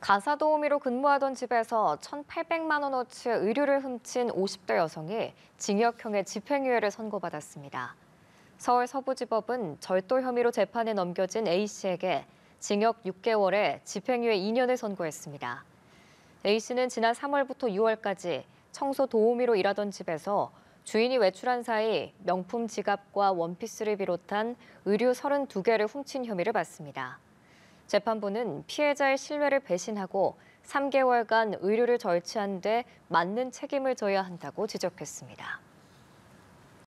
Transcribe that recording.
가사 도우미로 근무하던 집에서 1,800만 원어치의 의류를 훔친 50대 여성이 징역형의 집행유예를 선고받았습니다. 서울 서부지법은 절도 혐의로 재판에 넘겨진 A 씨에게 징역 6개월에 집행유예 2년을 선고했습니다. A 씨는 지난 3월부터 6월까지 청소 도우미로 일하던 집에서 주인이 외출한 사이 명품 지갑과 원피스를 비롯한 의류 32개를 훔친 혐의를 받습니다. 재판부는 피해자의 신뢰를 배신하고 3개월간 의류를 절취한 데 맞는 책임을 져야 한다고 지적했습니다.